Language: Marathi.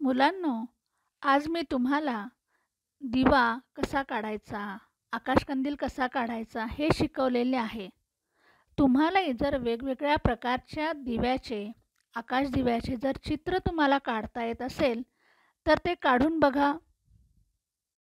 मुलांनो आज मी तुम्हाला दिवा कसा काढायचा आकाशकंदील कसा काढायचा हे शिकवलेले आहे. तुम्हालाही जर वेगवेगळ्या प्रकारच्या दिव्याचे आकाश दिव्याचे जर चित्र तुम्हाला काढता येत असेल तर ते काढून बघा.